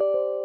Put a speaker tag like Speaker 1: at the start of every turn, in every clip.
Speaker 1: you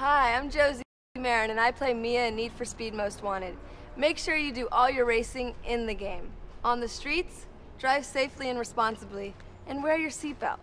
Speaker 1: Hi, I'm Josie Maran, and I play Mia in Need for Speed Most Wanted. Make sure you do all your racing in the game. On the streets, drive safely and responsibly, and wear your seatbelt.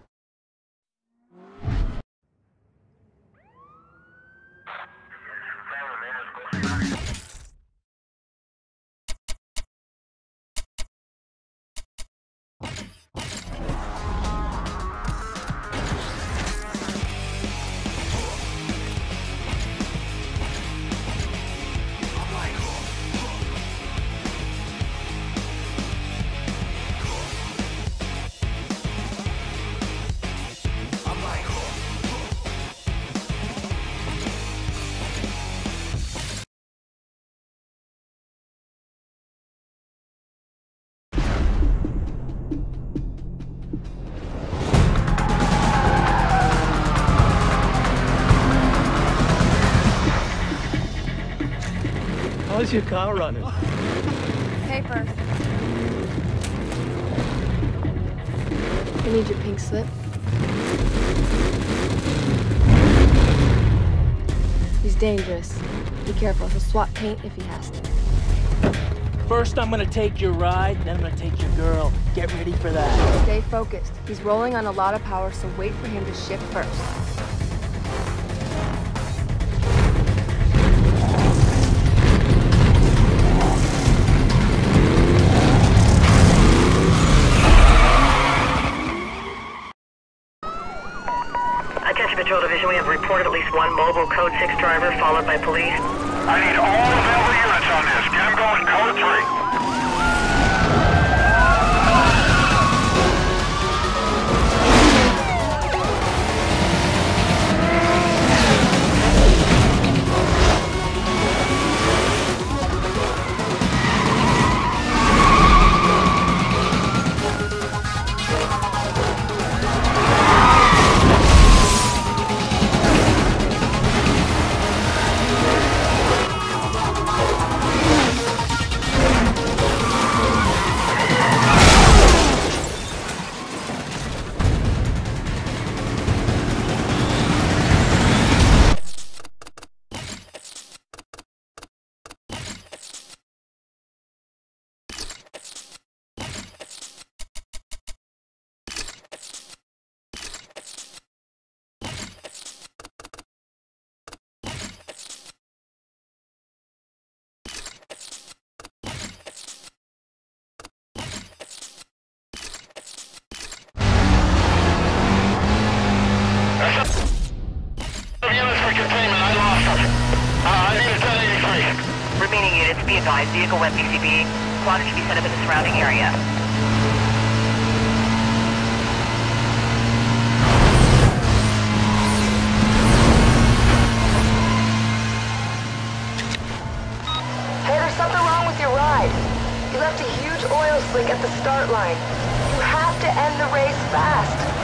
Speaker 2: How's your car running?
Speaker 1: Paper. I need your pink slip. He's dangerous. Be careful, he'll swap paint if he has to.
Speaker 2: First, I'm gonna take your ride, then I'm gonna take your girl. Get ready for that.
Speaker 1: Stay focused. He's rolling on a lot of power, so wait for him to shift first.
Speaker 3: Mobile Code 6 driver followed by police.
Speaker 4: I need all
Speaker 5: You have to end the race fast.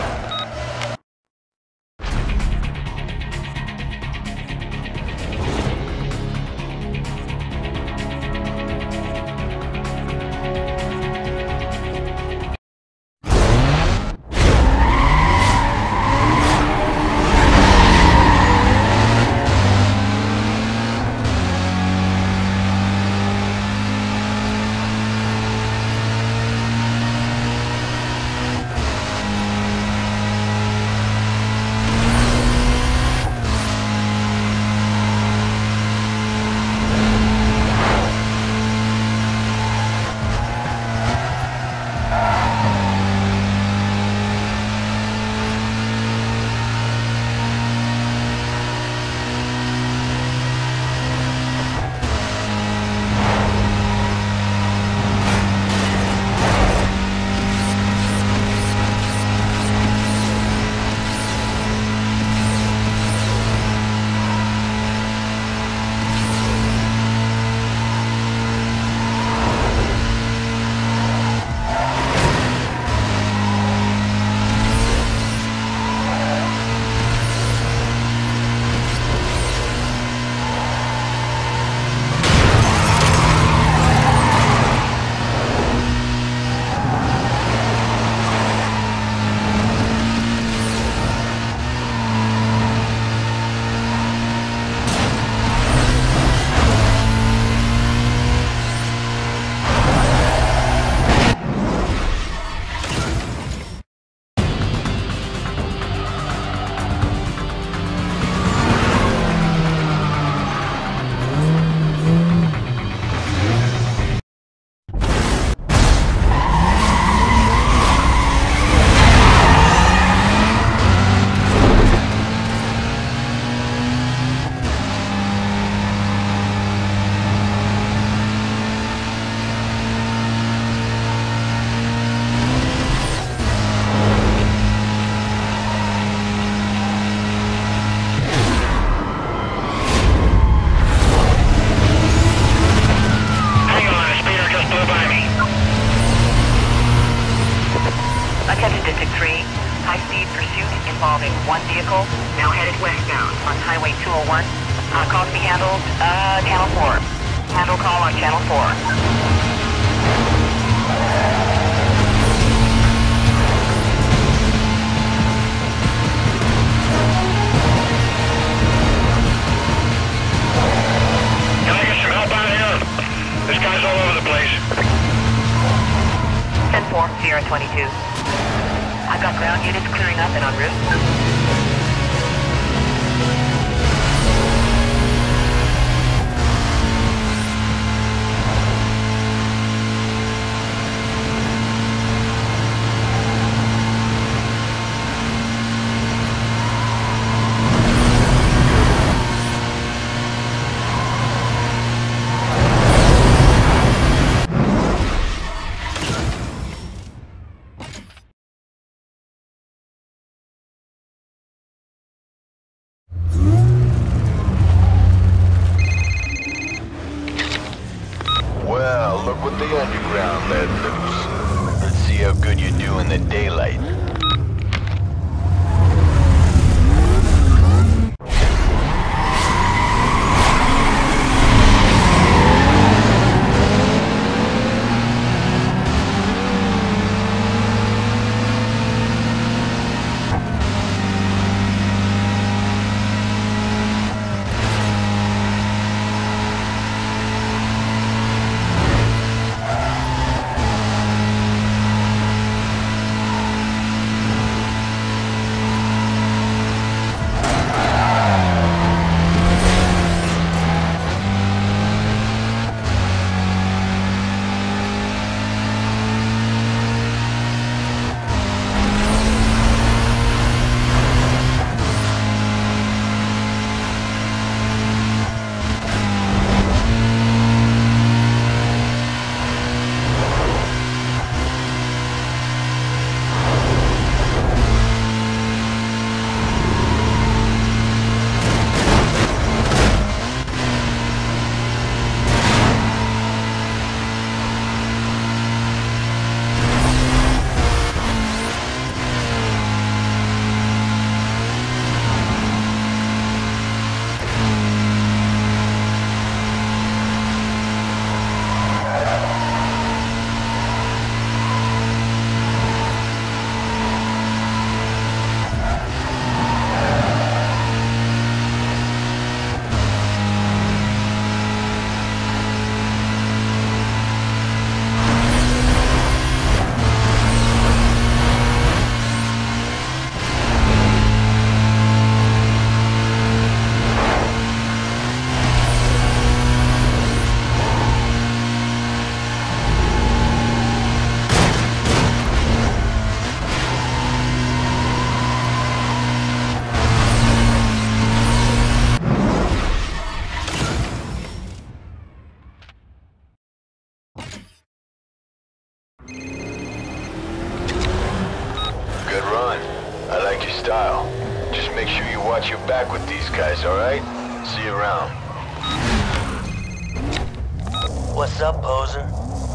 Speaker 6: Poser?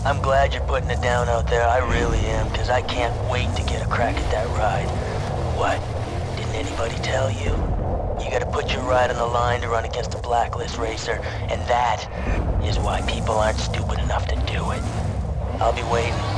Speaker 6: I'm glad you're putting it down out there. I really am, because I can't wait to get a crack at that ride. What? Didn't anybody tell you? You gotta put your ride on the line to run against a blacklist racer, and that is why people aren't stupid enough to do it. I'll be waiting.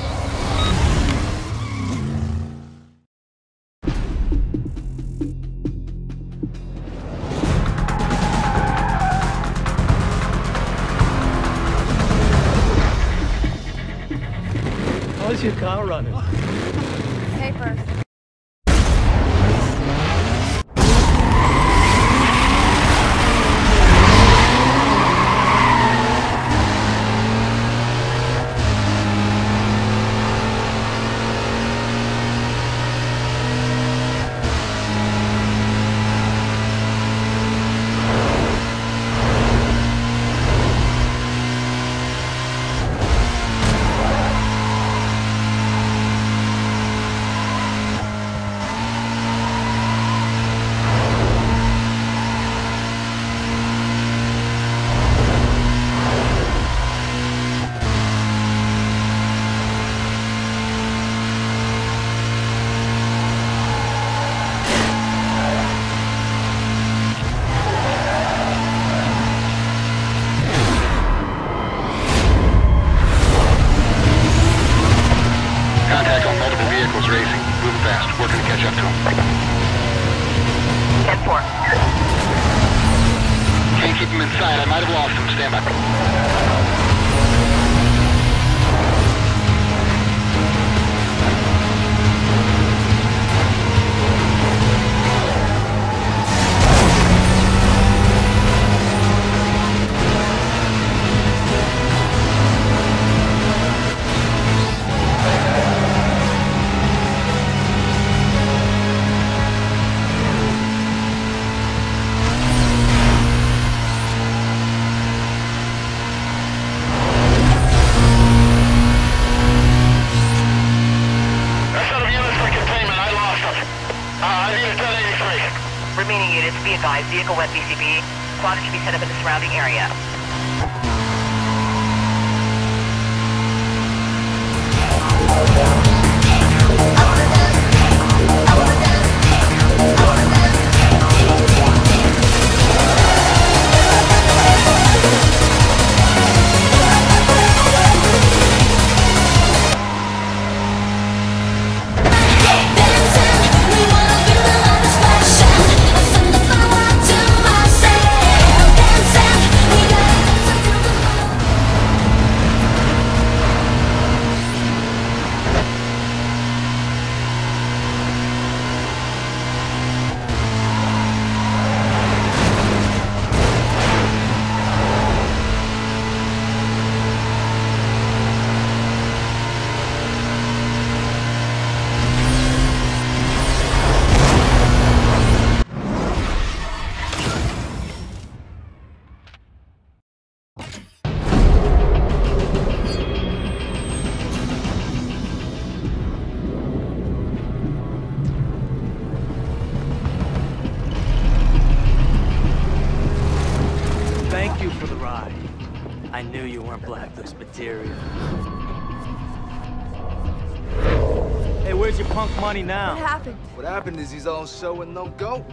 Speaker 1: Happened?
Speaker 7: What happened is he's all show and no go.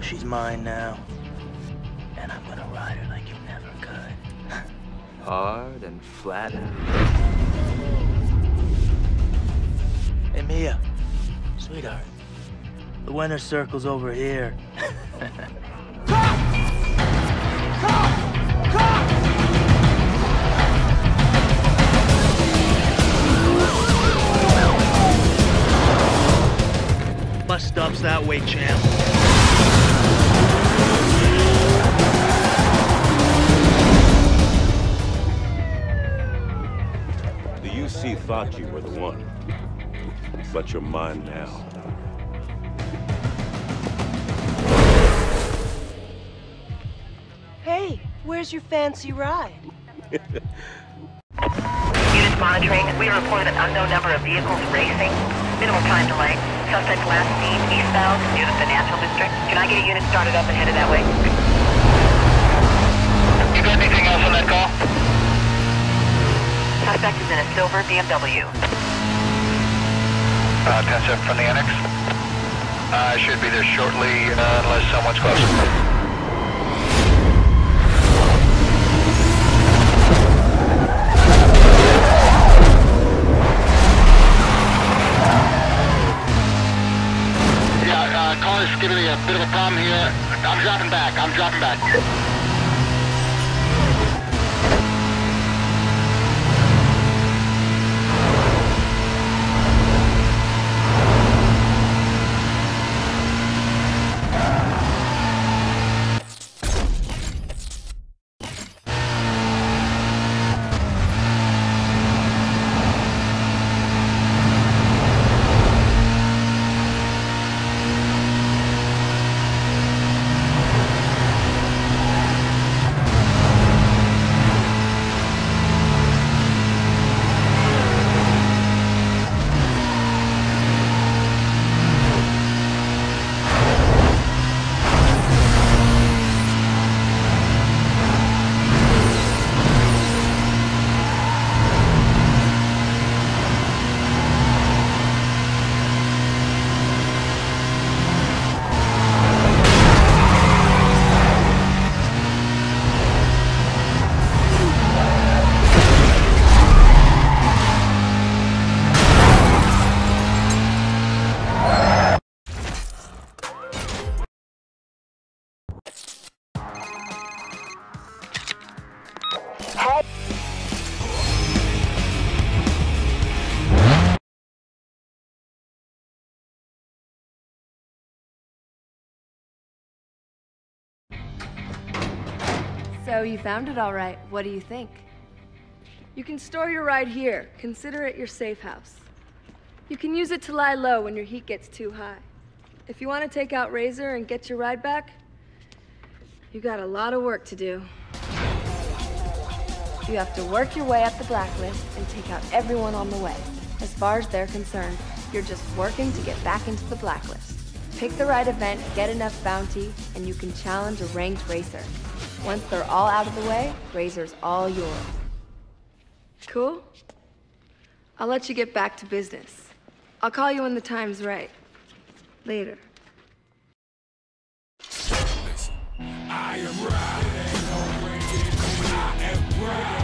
Speaker 8: She's mine now. And I'm gonna ride her like you never could.
Speaker 7: Hard and flat.
Speaker 8: Hey, Mia. Sweetheart. The winner circle's over here. Bus stop's that way, champ.
Speaker 9: The UC thought you were the one. But you're mine now.
Speaker 10: Hey, where's your fancy ride?
Speaker 3: Units monitoring, we reported an unknown number of vehicles racing. Minimal time delay. Suspect last seen eastbound near the financial district. Can I get a unit started up and headed that way?
Speaker 11: You got anything else on that call?
Speaker 3: Suspect is in a silver BMW.
Speaker 11: Uh, 10 from the annex. I should be there shortly, uh, unless someone's closer. A bit of a problem here. I'm dropping back. I'm dropping back.
Speaker 1: So you found it all right. What do you think? You can store your ride here. Consider it your safe house. You can use it to lie low when your heat gets too high. If you want to take out Razor and get your ride back, you got a lot of work to do. You have to work your way up the blacklist and take out everyone on the way. As far as they're concerned, you're just working to get back into the blacklist. Pick the right event, get enough bounty, and you can challenge a ranked racer. Once they're all out of the way, Razor's all yours. Cool? I'll let you get back to business. I'll call you when the time's right. Later.
Speaker 12: I am right. I am right.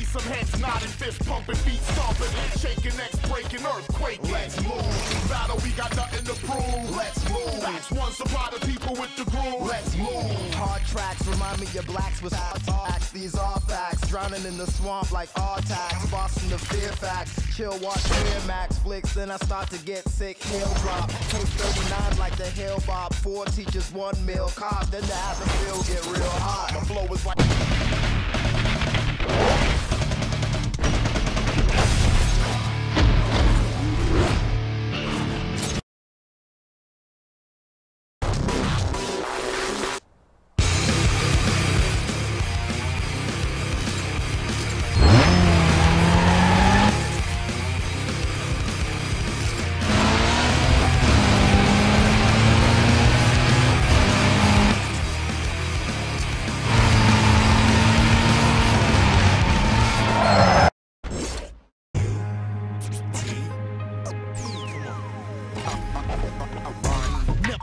Speaker 12: See some heads nodding, fist pumping, feet stomping, shaking, necks breaking, earthquake. Let's move. Battle, we got nothing to prove. Let's move. That's one supply the people with the groove. Let's move.
Speaker 13: Hard tracks remind me of blacks with attacks. These are facts. Drowning in the swamp like Artax. Boston fear facts. Chill, watch Fair Max flicks. Then I start to get sick. Hill drop. Take 39 like the Hill Bob. Four teachers, one meal. Cop. Then the atmosphere get real hot.
Speaker 12: My flow is like.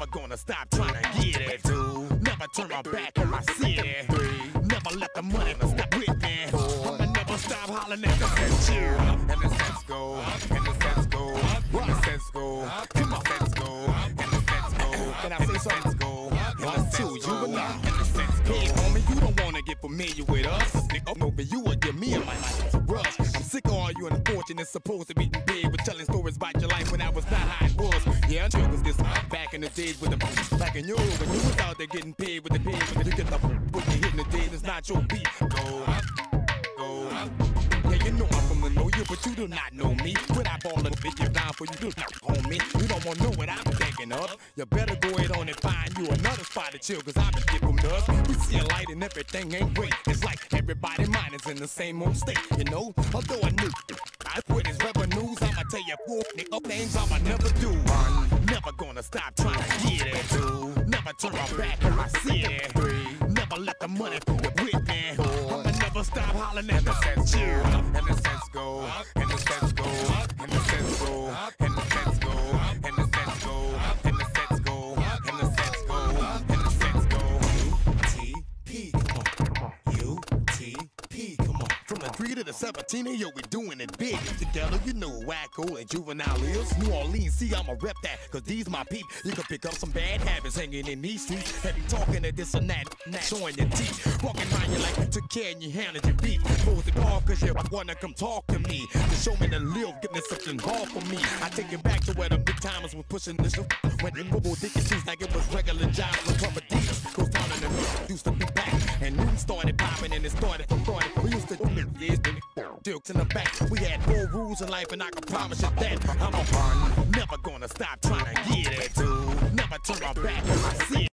Speaker 14: Never gonna stop trying to get it, dude. Never turn my back on my city. Three. Never let the money stop with me. I'ma never stop hollering at the sense you. And the sense go, and the sense go, and the sense go, and the sense go, and the sense go. Can I say something? go, and the sense familiar with us. Nigga, no, but you would give me a mic like a rush. I'm sick of all you unfortunate supposed to be big with telling stories about your life when I was not how it was. Yeah, I'm sure 'cause this back in the days with the back in you when you was out there getting paid with the pay when you get the when you hitting the days it's not your beat. Go, go. Yeah, know you, but you do not know me. When I ball a bit, you're down for you do not on me. You don't wanna know what I'm thinking of. You better go ahead on and find you another spot to chill, cause I've been different dust. We see a light and everything ain't great. It's like everybody mind is in the same old state, you know? Although I knew I put his revenues, I'ma tell you four nigga names I'ma never do. One, never gonna stop trying to get it. Two, never turn my back on my city. Three, never let the money fool with me. Never stop hollering at the sense you. And the sense go, and the sense go, and the sense go, and the 3 17, hey, yo, we doing it big. Together, you know Wacko and Juvenile is. New Orleans, see, I'ma rep that, cause these my peep. You can pick up some bad habits hanging in these streets. Heavy talking to this and that, not showing your teeth. Walking around you like you took care and you handled your beef. Close it off cause you wanna come talk to me. To show me the live, give me something hard for me. I take it back to where the big timers were pushing this. When the bubble dick it seems like it was regular jobs with Club Adidas. Goes down in the used to be. And we started popping and it started from started. We used to baby. Dukes in the back. We had four rules in life and I can promise you that I'm a run. Never gonna stop trying to get it, dude. Never turn my back on my city.